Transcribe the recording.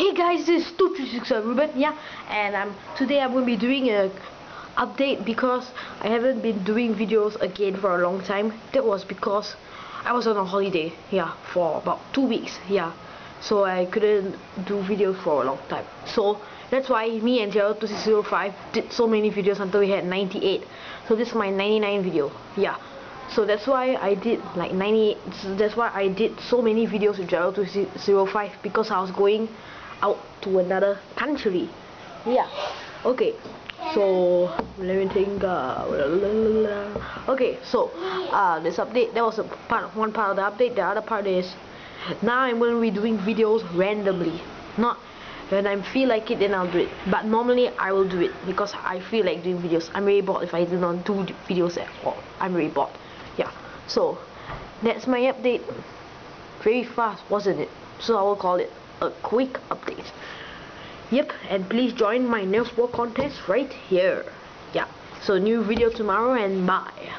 Hey guys, this is 236 Ruben, yeah, and today I'm going to be doing a update because I haven't been doing videos again for a long time. That was because I was on a holiday, yeah, for about two weeks, yeah, so I couldn't do videos for a long time. So that's why me and Gerald2605 did so many videos until we had 98. So this is my 99 video, yeah so that's why I did like 98 that's why I did so many videos with Gerald 205 because I was going out to another country. Yeah. Okay. So let me think uh, okay so uh, this update that was a part one part of the update. The other part is now I'm going to be doing videos randomly. Not when I feel like it then I'll do it. But normally I will do it because I feel like doing videos. I'm really bored if I do not do videos at all. I'm really bored. Yeah. So that's my update. Very fast wasn't it? So I will call it a quick update. Yep and please join my next work contest right here. Yeah so new video tomorrow and bye